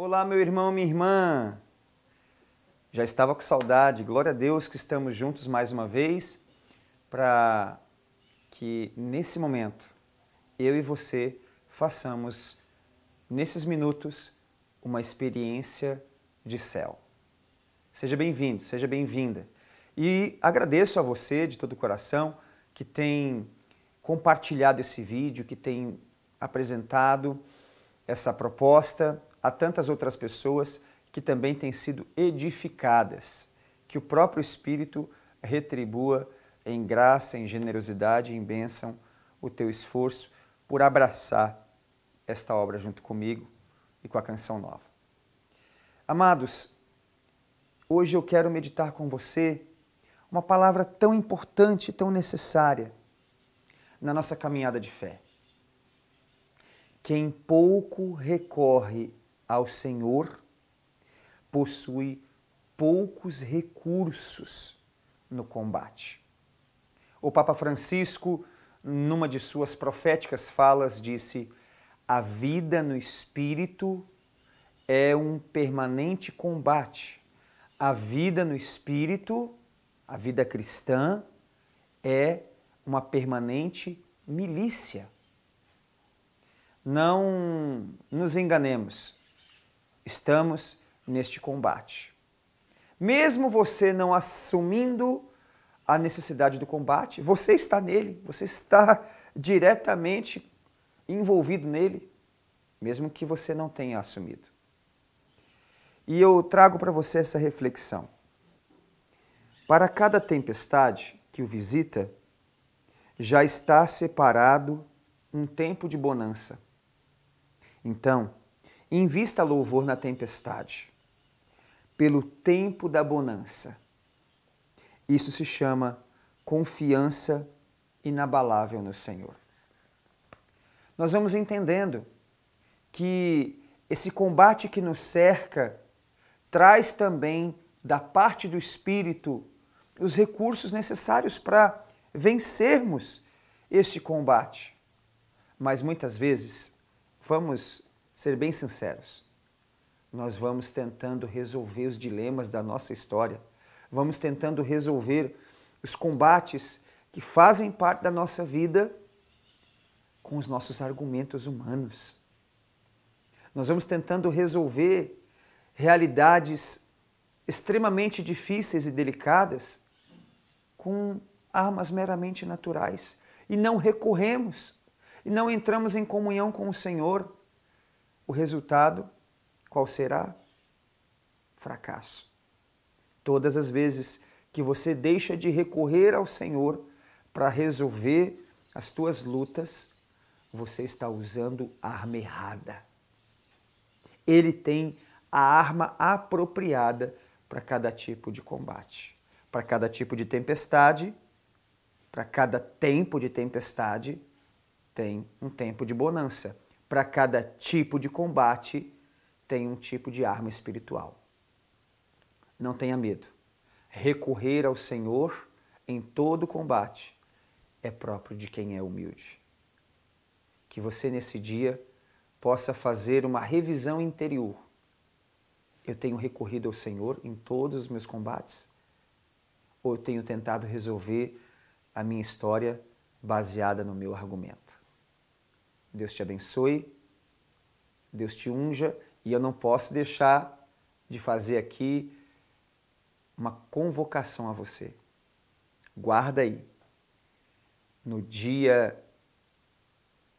Olá, meu irmão, minha irmã. Já estava com saudade. Glória a Deus que estamos juntos mais uma vez para que nesse momento eu e você façamos nesses minutos uma experiência de céu. Seja bem-vindo, seja bem-vinda. E agradeço a você de todo o coração que tem compartilhado esse vídeo, que tem apresentado essa proposta a tantas outras pessoas que também têm sido edificadas. Que o próprio Espírito retribua em graça, em generosidade, em bênção o teu esforço por abraçar esta obra junto comigo e com a canção nova. Amados, hoje eu quero meditar com você uma palavra tão importante, tão necessária na nossa caminhada de fé. Quem pouco recorre ao Senhor possui poucos recursos no combate. O Papa Francisco, numa de suas proféticas falas, disse: A vida no espírito é um permanente combate. A vida no espírito, a vida cristã, é uma permanente milícia. Não nos enganemos estamos neste combate. Mesmo você não assumindo a necessidade do combate, você está nele, você está diretamente envolvido nele, mesmo que você não tenha assumido. E eu trago para você essa reflexão. Para cada tempestade que o visita, já está separado um tempo de bonança. Então, Invista louvor na tempestade, pelo tempo da bonança. Isso se chama confiança inabalável no Senhor. Nós vamos entendendo que esse combate que nos cerca traz também da parte do Espírito os recursos necessários para vencermos este combate. Mas muitas vezes vamos ser bem sinceros. Nós vamos tentando resolver os dilemas da nossa história, vamos tentando resolver os combates que fazem parte da nossa vida com os nossos argumentos humanos. Nós vamos tentando resolver realidades extremamente difíceis e delicadas com armas meramente naturais e não recorremos e não entramos em comunhão com o Senhor o resultado, qual será? Fracasso. Todas as vezes que você deixa de recorrer ao Senhor para resolver as tuas lutas, você está usando a arma errada. Ele tem a arma apropriada para cada tipo de combate, para cada tipo de tempestade, para cada tempo de tempestade, tem um tempo de bonança para cada tipo de combate tem um tipo de arma espiritual. Não tenha medo. Recorrer ao Senhor em todo combate é próprio de quem é humilde. Que você nesse dia possa fazer uma revisão interior. Eu tenho recorrido ao Senhor em todos os meus combates? Ou eu tenho tentado resolver a minha história baseada no meu argumento? Deus te abençoe, Deus te unja e eu não posso deixar de fazer aqui uma convocação a você. Guarda aí. No dia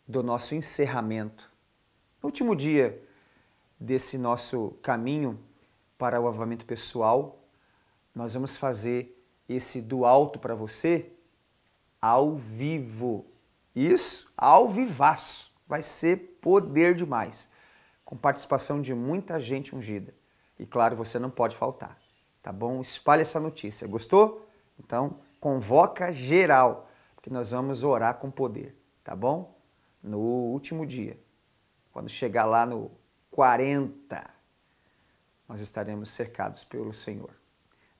do nosso encerramento, no último dia desse nosso caminho para o avamento pessoal, nós vamos fazer esse do alto para você ao vivo. Isso, ao vivaço vai ser poder demais, com participação de muita gente ungida. E claro, você não pode faltar, tá bom? Espalhe essa notícia. Gostou? Então, convoca geral, porque nós vamos orar com poder, tá bom? No último dia, quando chegar lá no 40, nós estaremos cercados pelo Senhor.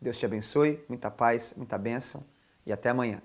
Deus te abençoe, muita paz, muita bênção e até amanhã.